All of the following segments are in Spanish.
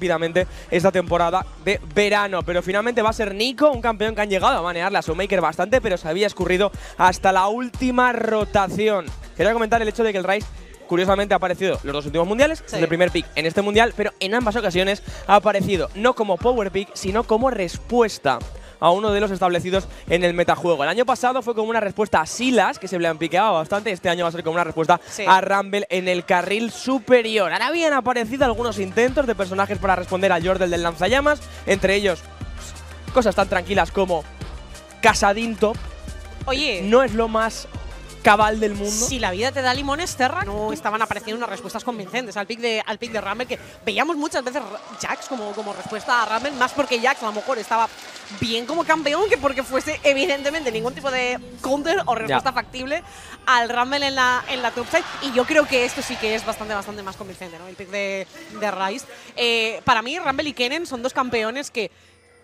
rápidamente esta temporada de verano. Pero finalmente va a ser Nico, un campeón que han llegado a manearle a Showmaker bastante, pero se había escurrido hasta la última rotación. Quería comentar el hecho de que el Rise curiosamente ha aparecido los dos últimos mundiales, Sí. el primer pick en este mundial, pero en ambas ocasiones ha aparecido no como power pick, sino como respuesta a uno de los establecidos en el metajuego. El año pasado fue como una respuesta a Silas, que se le han piqueado bastante. Este año va a ser como una respuesta Sí. a Rumble en el carril superior. Ahora habían aparecido algunos intentos de personajes para responder a Jordel del lanzallamas, entre ellos pues, cosas tan tranquilas como Casadín Top. Oye, No es lo más cabal del mundo. si la vida te da limones, Terra, no estaban apareciendo unas respuestas convincentes al pick de, al pick de Rumble, que veíamos muchas veces Jax como, como respuesta a Rumble, más porque Jax a lo mejor estaba bien como campeón que porque fuese evidentemente ningún tipo de counter o respuesta factible al Rumble en la, en la top side. Y yo creo que esto sí que es bastante, bastante más convincente, ¿no? El pick de, de Rice. Eh, para mí, Rumble y Kennen son dos campeones que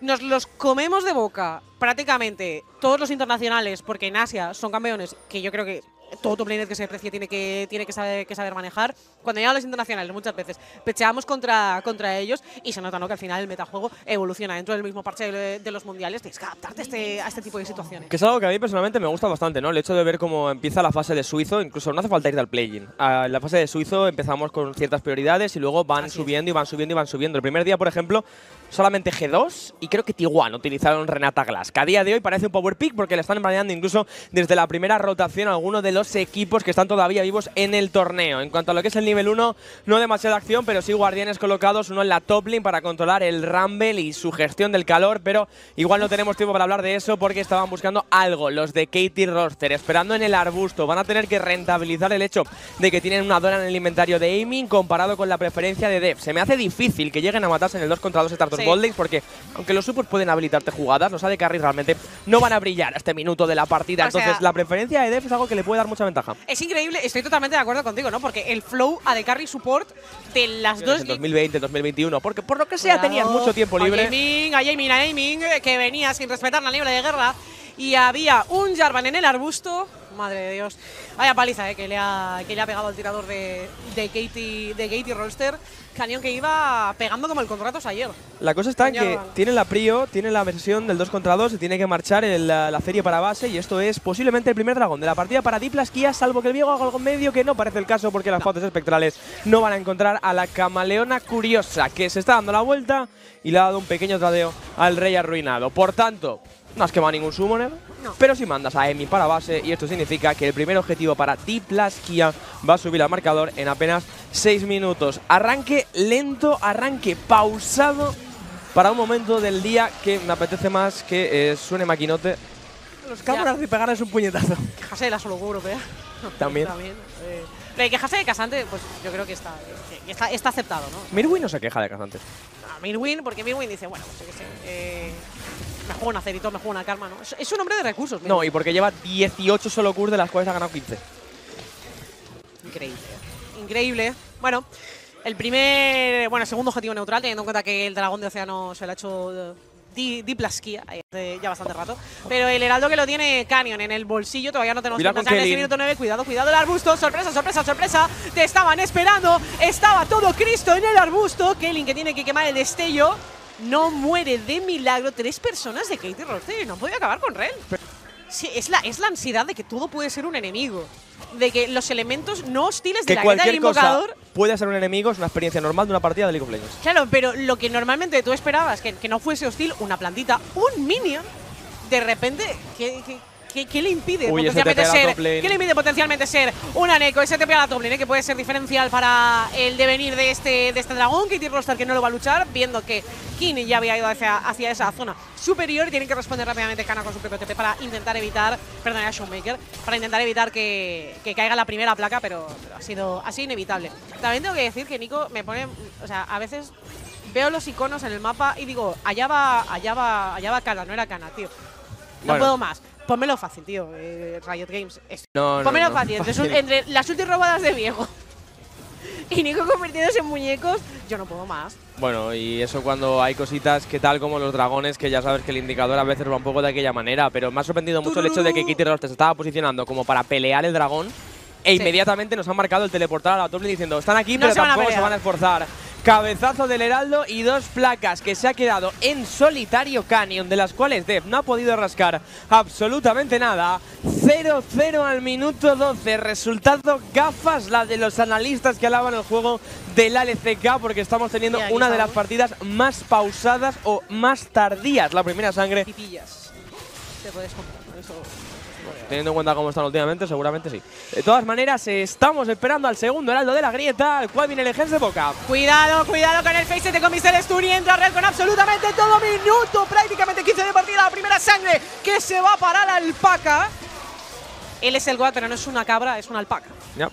nos los comemos de boca prácticamente todos los internacionales, porque en Asia son campeones que yo creo que todo top que se precie tiene que, tiene que, saber, que saber manejar. Cuando llegan los internacionales, muchas veces pecheamos contra, contra ellos y se nota ¿no? que al final el metajuego evoluciona dentro del mismo parche de, de los mundiales. Tienes que adaptarte a este, a este tipo de situaciones. Que es algo que a mí personalmente me gusta bastante, ¿no? El hecho de ver cómo empieza la fase de Suizo, incluso no hace falta ir al play-in. En la fase de Suizo empezamos con ciertas prioridades y luego van Así es. subiendo y van subiendo y van subiendo. El primer día, por ejemplo, solamente G2 y creo que Tijuana utilizaron Renata Glass, que a día de hoy parece un power pick porque le están manejando incluso desde la primera rotación a algunos de los equipos que están todavía vivos en el torneo. En cuanto a lo que es el nivel 1, no demasiada acción, pero sí guardianes colocados, uno en la top lane para controlar el Rumble y su gestión del calor, pero igual no tenemos tiempo para hablar de eso porque estaban buscando algo, los de Katie Roster, esperando en el arbusto. Van a tener que rentabilizar el hecho de que tienen una dona en el inventario de aiming comparado con la preferencia de Dev. Se me hace difícil que lleguen a matarse en el 2 contra 2 Starter Sí. Gold Lanes porque aunque los supers pueden habilitarte jugadas, los AD Carry realmente no van a brillar a este minuto de la partida. O sea- Entonces la preferencia de Dev es algo que le puede dar mucha ventaja. Es increíble, estoy totalmente de acuerdo contigo, ¿no? Porque el flow a de carry support de las dos. En 2020, 2021, porque por lo que sea tenías mucho tiempo libre. A Gaming, a Gaming, a Gaming, eh, que venía sin respetar la libre de guerra. Y había un Jarvan en el arbusto. Madre de Dios. Vaya paliza, eh, que le ha, que le ha pegado al tirador de, de Katie, de Katie Rolster. Cañón que iba pegando como el contrato ayer. La cosa está en que tiene la prio, tiene la versión del 2 contra 2 y tiene que marchar en la, la serie para base y esto es posiblemente el primer dragón de la partida para Diplas Kia, salvo que el viejo haga algo medio que no parece el caso porque las fotos espectrales no van a encontrar a la camaleona curiosa que se está dando la vuelta y le ha dado un pequeño tradeo al rey arruinado. Por tanto, no has quemado ningún summoner, No. pero si mandas a Emi para base y esto significa que el primer objetivo para Diplas Kia va a subir al marcador en apenas 6 minutos. Arranque lento, arranque pausado para un momento del día que me apetece más que eh, suene maquinote. Los cámaras y pegarles un puñetazo. Quejarse de la solo europea. También. También. eh. Pero hay quejarse de Casante, pues yo creo que está, que está, está aceptado, ¿no? Mirwin no se queja de Casantes. a Mirwin, porque Mirwin dice, bueno, pues yo qué sé, eh, me juego un acerito, me juego una karma, ¿no? Es, es un hombre de recursos, No, Mirwin. y porque lleva 18 solo curs de las cuales ha ganado 15. Increíble. Increíble. Bueno, el primer, bueno, segundo objetivo neutral, teniendo en cuenta que el dragón de océano se lo ha hecho eh, di, Diplasquía hace ya bastante rato. Pero el heraldo que lo tiene Canyon en el bolsillo, todavía no tenemos en ese minuto 9. Cuidado, cuidado el arbusto. Sorpresa, sorpresa, sorpresa. Te estaban esperando. Estaba todo Cristo en el arbusto. Kelly que tiene que quemar el destello. No muere de milagro. Tres personas de Katie Roster y no podía acabar con Ren. Sí, es la, es la ansiedad de que todo puede ser un enemigo. De que los elementos no hostiles de Que la del cualquier cosa invocador. puede ser un enemigo es una experiencia normal de una partida de League of Legends. Claro, pero lo que normalmente tú esperabas, que, que no fuese hostil, una plantita, un minion, de repente, ¿qué, qué, qué- qué le impide Uy, potencialmente ser? ¿Qué le impide potencialmente ser una Neko, ese TP a la top lane, eh, que puede ser diferencial para el devenir de este, de este dragón? Katie Roster que no lo va a luchar, viendo que Kini ya había ido hacia, hacia esa zona superior y tienen que responder rápidamente Kana con su propio TP para intentar evitar, perdón, a Showmaker, para intentar evitar que, que caiga la primera placa, pero, pero ha, sido, ha sido inevitable. También tengo que decir que Nico me pone, o sea, a veces veo los iconos en el mapa y digo, allá va, allá va, allá va Kana, no era Kana, tío. No Bueno. puedo más. Pónmelo fácil, tío. eh, Riot Games. Es- No, no, Pónmelo no, fácil. Fácil. entre las últimas robadas de viejo y Nico convertidos en muñecos, yo no puedo más. Bueno, y eso cuando hay cositas que tal como los dragones, que ya sabes que el indicador a veces va un poco de aquella manera, pero me ha sorprendido mucho el hecho de que Kitty Roster se estaba posicionando como para pelear el dragón e Sí. inmediatamente nos han marcado el teleportar a la top diciendo están aquí No pero se tampoco se van a esforzar. Cabezazo del Heraldo y dos placas que se ha quedado en solitario Canyon, de las cuales Dev no ha podido rascar absolutamente nada. 0-0 al minuto 12. Resultado gafas la de los analistas que alaban el juego del LCK porque estamos teniendo una de las partidas más pausadas o más tardías. La primera sangre. Pipillas. Te puedes comprar, eso Teniendo en cuenta cómo están últimamente, seguramente sí. De todas maneras, estamos esperando al segundo heraldo de la grieta, al cual viene el Gens de Boca. Cuidado, cuidado con el face de Comisel Sturi. Entra Real con absolutamente todo minuto. Prácticamente 15 de partida. La primera sangre que se va para la alpaca. Él es el guat, pero no es una cabra, es una alpaca. Ya.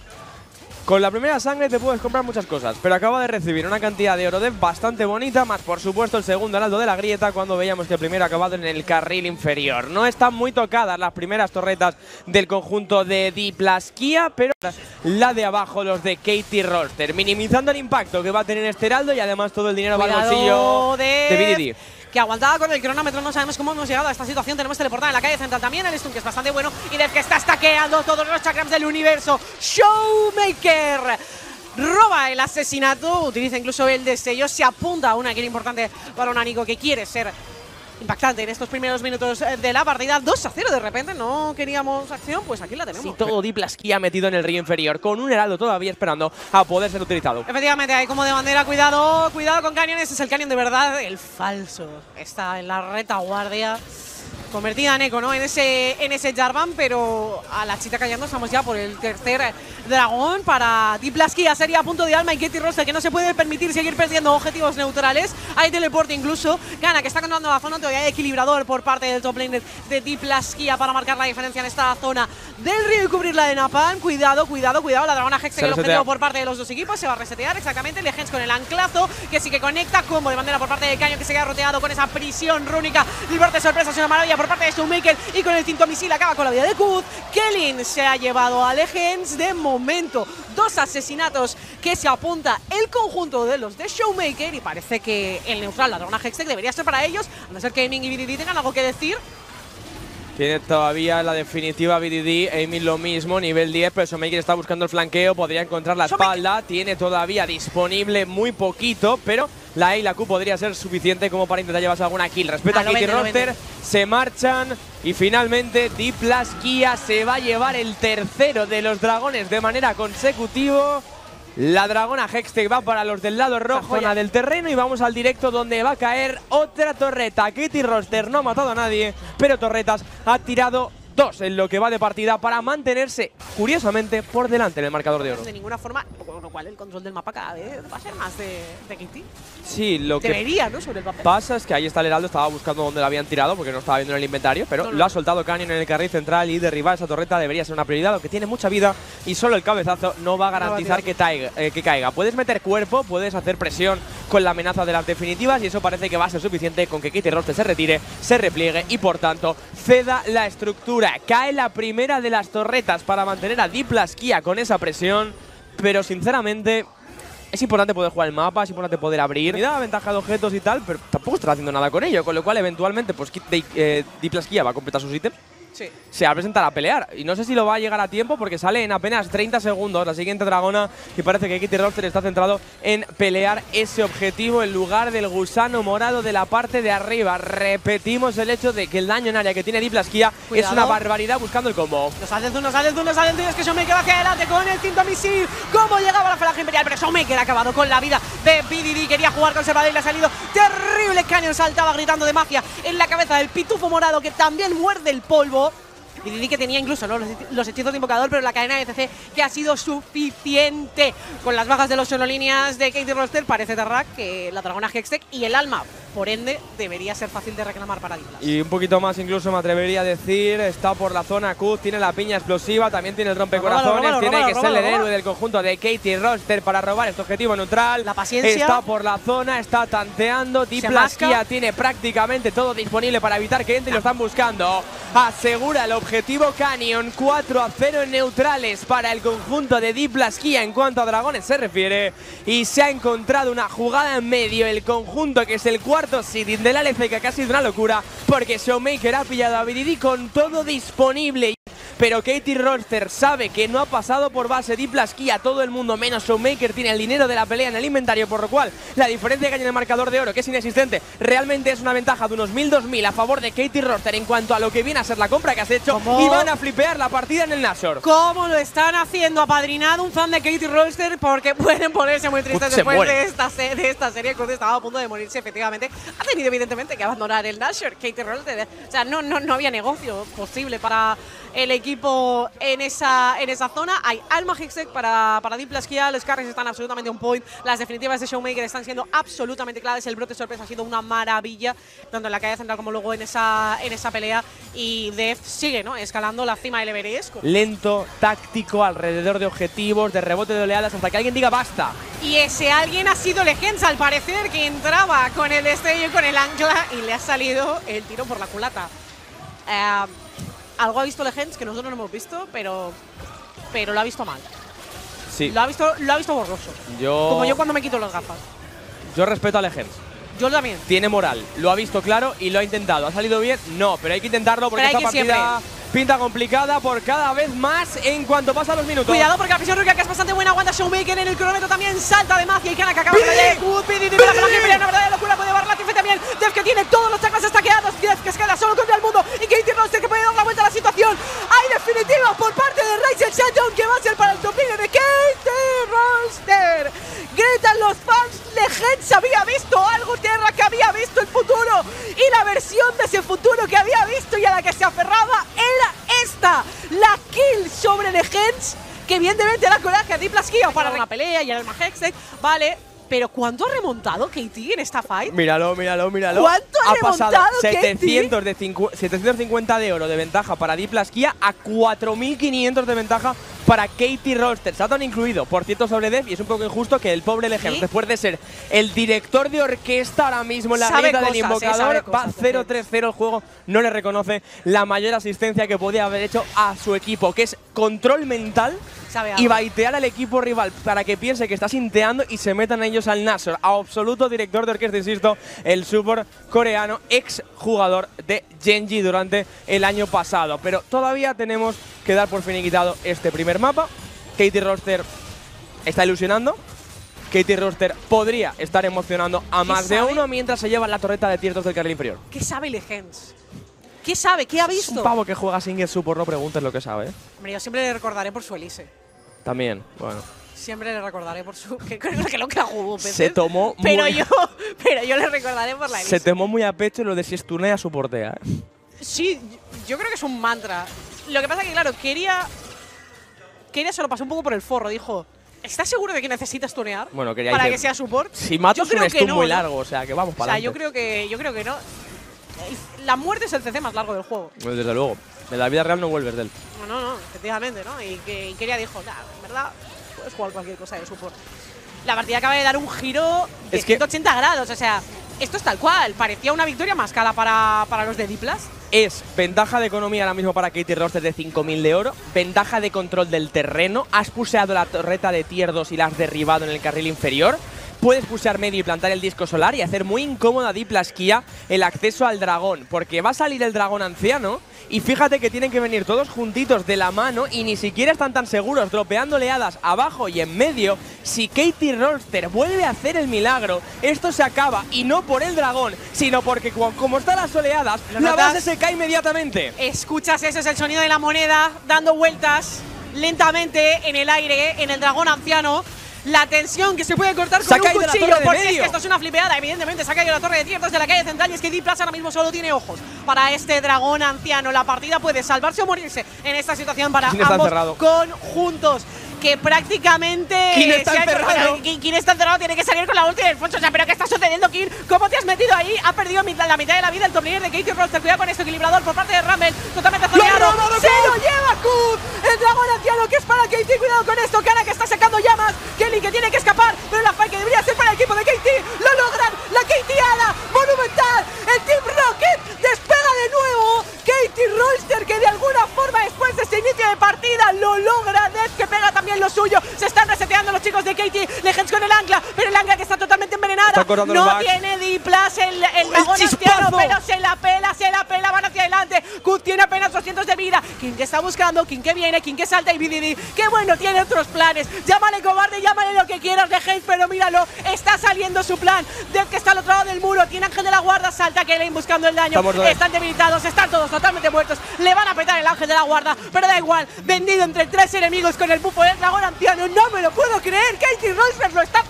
Con la primera sangre te puedes comprar muchas cosas, pero acaba de recibir una cantidad de oro de bastante bonita, más por supuesto el segundo heraldo de la grieta cuando veíamos que el primero ha acabado en el carril inferior. No están muy tocadas las primeras torretas del conjunto de Diplasquia, pero la de abajo, los de Katie Roster, minimizando el impacto que va a tener este heraldo y además todo el dinero va al bolsillo de BDD que aguantaba con el cronómetro. No sabemos cómo hemos llegado a esta situación. Tenemos teleportada en la calle central también. El stun que es bastante bueno y del que está stackeando todos los chakrams del universo. Showmaker roba el asesinato, utiliza incluso el destello, se apunta a una kill importante para un Anico que quiere ser impactante en estos primeros minutos eh, de la partida. 2 a 0 de repente, no queríamos acción, pues aquí la tenemos. Sí, todo Diplasky ha metido en el río inferior, con un heraldo todavía esperando a poder ser utilizado. Efectivamente, hay como de bandera, cuidado, cuidado con Canyon, ese es el Canyon de verdad, el falso. Está en la retaguardia convertida en eco, ¿no? En ese, en ese Jarvan, pero a la chita cayendo estamos ya por el tercer dragón para Diplaskia. Sería a punto de alma y Katie Roster que no se puede permitir seguir perdiendo objetivos neutrales. Hay teleporte incluso. Gana que está controlando la zona, todavía hay equilibrador por parte del top laner de Diplaskia para marcar la diferencia en esta zona del río y cubrirla de Napalm. Cuidado, cuidado, cuidado. La dragona Hex se el objetivo por parte de los dos equipos. Se va a resetear exactamente. Legends con el anclazo que sí que conecta. Combo de bandera por parte del caño que se queda roteado con esa prisión rúnica. Libertad sorpresa, es una maravilla por parte de Showmaker y con el cinto misil acaba con la vida de Kuz. Kellin se ha llevado a Legends de momento. Dos asesinatos que se apunta el conjunto de los de Showmaker y parece que el neutral, la dragona Hextech, debería ser para ellos, a no ser que Aiming y BDD tengan algo que decir. Tiene todavía la definitiva BDD, Amy lo mismo, nivel 10, pero Showmaker está buscando el flanqueo, podría encontrar la espalda, tiene todavía disponible muy poquito, pero la E y la Q podría ser suficiente como para intentar llevarse alguna kill. Respeta a Kitty Roster, se marchan y finalmente Diplas Kia se va a llevar el tercero de los dragones de manera consecutiva. La dragona Hextech va para los del lado rojo zona del terreno y vamos al directo donde va a caer otra torreta. Kitty Roster no ha matado a nadie, pero Torretas ha tirado dos en lo que va de partida para mantenerse, curiosamente, por delante en el marcador de oro. De ninguna forma, con lo cual el control del mapa cada vez va a ser más de, de. Sí, lo Debería, que ¿no? Sobre el papel. pasa es que ahí está el Heraldo, estaba buscando dónde lo habían tirado porque no estaba viendo en el inventario, pero lo ha soltado Canyon en el carril central y derribar esa torreta debería ser una prioridad, que tiene mucha vida y solo el cabezazo no va a garantizar que, eh, que caiga. Puedes meter cuerpo, puedes hacer presión con la amenaza de las definitivas y eso parece que va a ser suficiente con que Kitty Roster se retire, se repliegue y por tanto ceda la estructura. Cae la primera de las torretas para mantener a Diplasquia con esa presión, pero sinceramente es importante poder jugar el mapa, es importante poder abrir. Y da ventaja de objetos y tal, pero tampoco está haciendo nada con ello, con lo cual eventualmente pues eh, Diplasquia va a completar sus ítems se va a presentar a pelear. Y no sé si lo va a llegar a tiempo porque sale en apenas 30 segundos la siguiente dragona y parece que Kitty Roster está centrado en pelear ese objetivo en lugar del gusano morado de la parte de arriba. Repetimos el hecho de que el daño en área que tiene Diplasquia es una barbaridad buscando el combo. Nos hace uno, sale uno, sale es que Showmaker va hacia adelante con el cinto misil. ¿Cómo llegaba la falange imperial? Pero Showmaker ha acabado con la vida de BDD. Quería jugar conservador y le ha salido terrible. Canyon saltaba gritando de magia en la cabeza del pitufo morado que también muerde el polvo. Y que tenía incluso los, hechizos de invocador, pero la cadena de CC que ha sido suficiente. Con las bajas de los sonolíneas de Katie Roster, parece Terra que la dragona Hextech y el alma, por ende, debería ser fácil de reclamar para Diplas. Y un poquito más incluso me atrevería a decir, está por la zona Q, tiene la piña explosiva, también tiene el rompecorazones, tiene que ser el héroe del conjunto de Katie Roster para robar este objetivo neutral. La paciencia. Está por la zona, está tanteando, Diplasquia tiene prácticamente todo disponible para evitar que entre y lo están buscando. Asegura el objetivo Canyon, 4 a 0 en neutrales para el conjunto de Diplasquia en cuanto a dragones se refiere. Y se ha encontrado una jugada en medio, el conjunto que es el cuarto seeding del LCK, que ha sido una locura, porque Showmaker ha pillado a BDD con todo disponible. Pero Katie Rolster sabe que no ha pasado por base Diplasquía, todo el mundo menos Showmaker tiene el dinero de la pelea en el inventario, por lo cual la diferencia que hay en el marcador de oro, que es inexistente, realmente es una ventaja de unos 1000-2000 a favor de Katie Rolster en cuanto a lo que viene a ser la compra que has hecho ¿Cómo? y van a flipear la partida en el Nashor. ¿Cómo lo están haciendo? Apadrinado un fan de Katie Rolster porque pueden ponerse muy tristes Se después de esta, de esta serie. Cruz estaba a punto de morirse, efectivamente. Ha tenido, evidentemente, que abandonar el Nashor. Katie Rolster. O sea, no, no, no había negocio posible para el equipo en esa, en esa zona. Hay Alma Hextech para, para Deep Plaskia. Los carries están absolutamente on point. Las definitivas de Showmaker están siendo absolutamente claves. El brote sorpresa ha sido una maravilla, tanto en la calle central como luego en esa, en esa pelea. Y Def sigue ¿no? escalando la cima del Everest. Lento, táctico, alrededor de objetivos, de rebote de oleadas, hasta que alguien diga basta. Y ese alguien ha sido Legends, al parecer, que entraba con el destello y con el ancla y le ha salido el tiro por la culata. Eh, algo ha visto Legends que nosotros no hemos visto, pero, pero lo ha visto mal. Sí, Lo ha visto, lo ha visto borroso. yo, Como yo cuando me quito las gafas. yo respeto a Legends. Yo también. tiene moral, lo ha visto claro y lo ha intentado. ¿Ha salido bien? No, pero hay que intentarlo porque esta partida pinta complicada por cada vez más en cuanto pasan los minutos. Cuidado porque la presión rúbrica que es bastante buena. Aguanta Showmaker en el cronómetro también. Salta de Magia y Kana que acaba de caer. Pidi, que pelea una verdadera locura. Puede llevar la Tife también. Def que tiene todos los chakras estaqueados. Def que escala solo contra el mundo. Y Katie Roster que puede dar la vuelta a la situación. Hay definitiva por parte de Rise el Shutdown que va a ser para el top de Katie Roster. Gritan los fans. Legends había visto algo. Terra que había visto el futuro. Y la versión de ese futuro que había visto y a la que se aferraba era esta. La kill sobre Legends. Que evidentemente da coraje a Deep Laskia para una pelea y al Hextech. Vale. Pero ¿cuánto ha remontado Katie en esta fight? Míralo, míralo, míralo. ¿Cuánto ha pasado remontado, Katie? 700 de cincu- 750 de oro de ventaja para Diplasquia a 4500 de ventaja para Katie Rolster. Saturn incluido, por cierto, sobre Def. Y es un poco injusto que el pobre Legends, ¿Sí? después de ser el director de orquesta ahora mismo en la lista del eh, invocador, va cosas, 0-3-0 el juego. No le reconoce la mayor asistencia que podía haber hecho a su equipo, que es control mental y baitear al equipo rival para que piense que está sinteando y se metan ellos al Nasor. A absoluto director de orquesta, insisto, el super coreano, ex jugador de Genji durante el año pasado. Pero todavía tenemos que dar por finiquitado este primer mapa. Katie Roster está ilusionando. Katie Roster podría estar emocionando a ¿Qué más de sabe? uno mientras se lleva la torreta de tiertos del carril inferior. ¿Qué sabe Legends? ¿Qué sabe? ¿Qué ha Es un visto? pavo que juega Single Support, no preguntes lo que sabe. ¿eh? Hombre, yo siempre le recordaré por su Elise. También, bueno. Siempre le recordaré por su. Que creo que lo que jugó Se tomó Pero muy- yo, pero yo le recordaré por la Se Elise. tomó muy a pecho lo de si estunea su portea. ¿eh? Sí, yo creo que es un mantra. Lo que pasa que, claro, quería. Quería se lo pasó un poco por el forro. Dijo: ¿Estás seguro de que necesitas tunear? Bueno, quería Para decir- que sea support. Si mato es un que stun no, muy largo, o sea que vamos O para sea, yo creo que yo creo que no. La muerte es el CC más largo del juego. Desde luego. En la vida real no vuelves de él. No, no, no, efectivamente, ¿no? Y que y quería dijo, nah, en verdad, puedes jugar cualquier cosa de support. La partida acaba de dar un giro de Es que- 180 grados, o sea, esto es tal cual. Parecía una victoria más cara para, para los de Diplas. Es ventaja de economía ahora mismo para Katie Roster de 5.000 de oro, ventaja de control del terreno, has puseado la torreta de tier 2 y la has derribado en el carril inferior, puedes pusear medio y plantar el disco solar y hacer muy incómoda a Diplasquía el acceso al dragón, porque va a salir el dragón anciano y fíjate que tienen que venir todos juntitos de la mano y ni siquiera están tan seguros, dropeando oleadas abajo y en medio. Si Katie Rolster vuelve a hacer el milagro, esto se acaba y no por el dragón, sino porque como están las oleadas, ¿Lo la notas? base se cae inmediatamente. Escuchas, ese es el sonido de la moneda dando vueltas lentamente en el aire, en el dragón anciano. La tensión que se puede cortar con un cuchillo, porque es que esto es una flipeada. Evidentemente se ha caído la torre de tierras de la calle central y es que Deep Plus ahora mismo solo tiene ojos para este dragón anciano. La partida puede salvarse o morirse en esta situación para ¿Quién está ambos conjuntos. Que prácticamente. ¿Quién está se encerrado? ¿Quién quién está encerrado? Tiene que salir con la ulti del Fonso. O sea, ¿pero qué está sucediendo, King? ¿Cómo te has metido ahí? Ha perdido mitad- la mitad de la vida el top de Katie Roster. Cuidado con esto, equilibrador por parte de Rumble. Totalmente zoneado. ¡Se lo lleva Kuz! El dragón anciano que es para Katie. Cuidado con esto. Cara que está sacando llamas. Kelly que tiene que escapar. Pero la fight que debería ser para el equipo de Katie. Lo logran. La Katieada. Monumental. El Team Rocket despega de nuevo. Katie Rolster que de alguna forma después de ese inicio de partida lo logra. Death que pega también lo suyo. Se están reseteando los chicos de Katie. Legends con el ancla. Pero el ancla que está totalmente envenenada. No tiene Diplas, el, el dragón anciano, pero se la pela, se la pela, van hacia adelante. Kut tiene apenas 200 de vida. King que está buscando, King que viene, King que salta y BDD. Que bueno, tiene otros planes. Llámale cobarde, llámale lo que quieras de Hate, pero míralo, está saliendo su plan. Death que está al otro lado del muro, tiene Ángel de la Guarda, salta Kellen buscando el daño. Dos. Están debilitados, están todos totalmente muertos. Le van a petar el Ángel de la Guarda, pero da igual. Vendido entre tres enemigos con el bufo del dragón anciano. No me lo puedo creer, Katie Rolster lo está.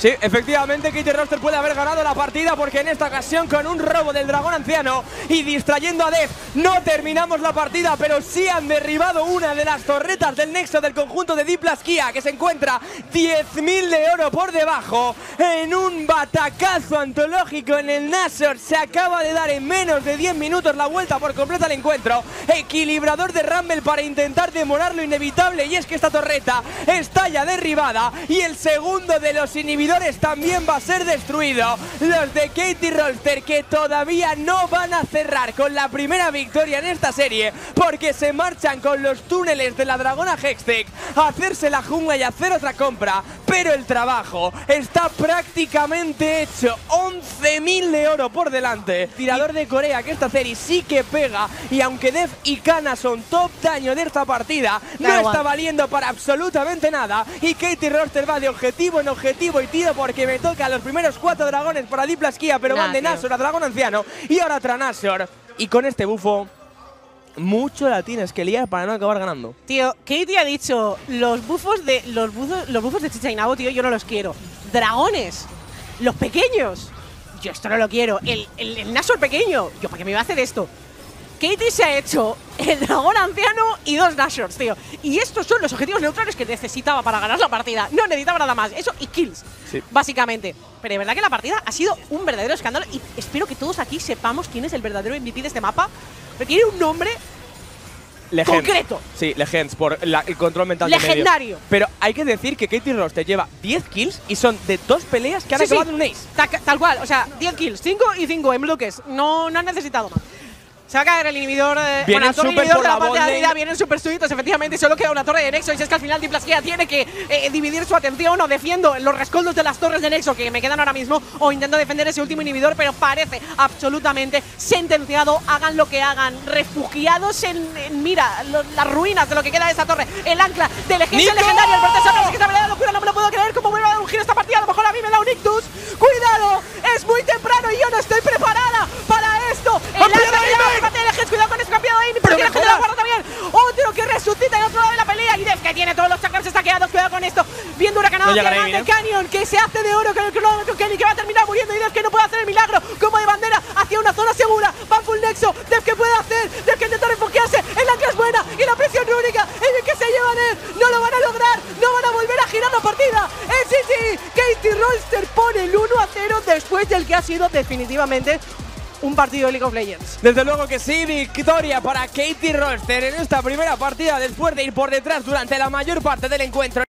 Sí, efectivamente, Katie Roster puede haber ganado la partida porque en esta ocasión con un robo del dragón anciano y distrayendo a Death no terminamos la partida, pero sí han derribado una de las torretas del nexo del conjunto de Diplas Kia que se encuentra 10.000 de oro por debajo en un batacazo antológico en el Nashor. Se acaba de dar en menos de 10 minutos la vuelta por completo al encuentro. Equilibrador de Rumble para intentar demorar lo inevitable y es que esta torreta está derribada y el segundo de los inhibidores también va a ser destruido. Los de Katie Rolster que todavía no van a cerrar con la primera victoria en esta serie porque se marchan con los túneles de la Dragona Hextech a hacerse la jungla y hacer otra compra, pero el trabajo está prácticamente hecho. 11.000 de oro por delante. Tirador de Corea que esta serie sí que pega y aunque Def y Kana son top daño de esta partida, no está valiendo para absolutamente nada y Katie Roster va de objetivo en objetivo y tiro porque me toca los primeros cuatro dragones para Diplas Kia, pero Nah, van de tío. Nashor a Dragón Anciano y ahora Tranashor. Y con este bufo, mucho la tienes que liar para no acabar ganando. Tío, Katie ha dicho los bufos de los los bufos de tío, yo no los quiero. Dragones, los pequeños. Yo esto no lo quiero. El, el, el Nashor pequeño. Yo, ¿para qué me iba a hacer esto? Katie se ha hecho el dragón anciano y dos Nashors, tío. Y estos son los objetivos neutrales que necesitaba para ganar la partida. No necesitaba nada más. Eso y kills, Sí. básicamente. Pero de verdad que la partida ha sido un verdadero escándalo y espero que todos aquí sepamos quién es el verdadero MVP de este mapa. Pero tiene un nombre Legends. Concreto. Sí, Legends, por la- el control mental de medio. Legendario. Pero hay que decir que Katie Roster lleva 10 kills y son de dos peleas que han Sí, sí. acabado en un ace. Ta- Tal, cual, o sea, 10 kills, 5 y 5 en bloques. No, no han necesitado más. Se va a caer el inhibidor. Eh, Viene bueno, el inhibidor por de la la parte de arriba. Vienen super efectivamente. Solo queda una torre de Nexo. Y es que al final Diplasquea tiene que eh, dividir su atención o defiendo los rescoldos de las torres de Nexo que me quedan ahora mismo. O intento defender ese último inhibidor. Pero parece absolutamente sentenciado. Hagan lo que hagan. Refugiados en, en, mira, lo- las ruinas de lo que queda de esa torre. El ancla del ejército ¡Nico! legendario. El Bertesano que está peleando locura. No me lo puedo creer. ¿Cómo vuelve a dar un giro esta partida? A lo mejor a mí me da un ictus. ¡Cuidado! Es muy temprano y yo no estoy preparada para esto. El ¡Campeón ancla de que le va a aiming! rematar el ejército. Cuidado con ese campeón de. Pero Porque ejército de la guarda también. Otro que resucita en otro lado de la pelea. Y Def que tiene todos los chakras estaqueados. Cuidado con esto. Viendo hacia llegará adelante. aiming, Canyon que se hace de oro con el cronómetro. Kenny que va a terminar muriendo. Y Def que no puede hacer el milagro. Como de bandera hacia una zona segura. Va full nexo. Def que puede hacer. Def que intenta refugiarse. El ancla es buena. Y la presión única. El que se lleva Def. No lo van a lograr. No van a volver a girar la partida. En City. Katie Rolster pone el 1 a 0 después del que ha sido definitivamente un partido de League of Legends. Desde luego que sí, victoria para Katie Roster en esta primera partida después de ir por detrás durante la mayor parte del encuentro.